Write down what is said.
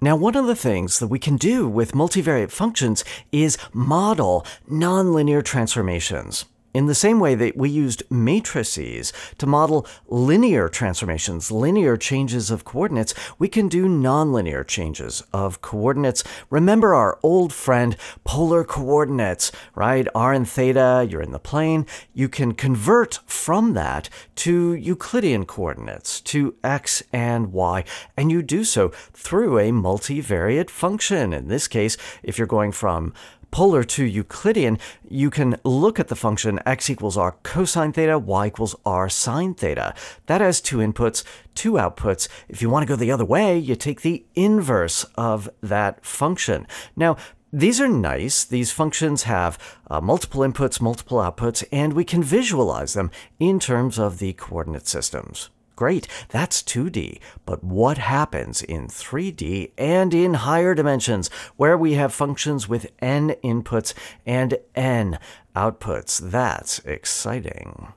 Now, one of the things that we can do with multivariate functions is model nonlinear transformations. In the same way that we used matrices to model linear transformations, linear changes of coordinates, we can do nonlinear changes of coordinates. Remember our old friend polar coordinates, right? r and theta, you're in the plane. You can convert from that to Euclidean coordinates, to x and y, and you do so through a multivariate function. In this case, if you're going from polar to Euclidean, you can look at the function x equals r cosine theta, y equals r sine theta. That has two inputs, two outputs. If you want to go the other way, you take the inverse of that function. Now, these are nice. These functions have uh, multiple inputs, multiple outputs, and we can visualize them in terms of the coordinate systems. Great, that's 2D. But what happens in 3D and in higher dimensions, where we have functions with n inputs and n outputs? That's exciting.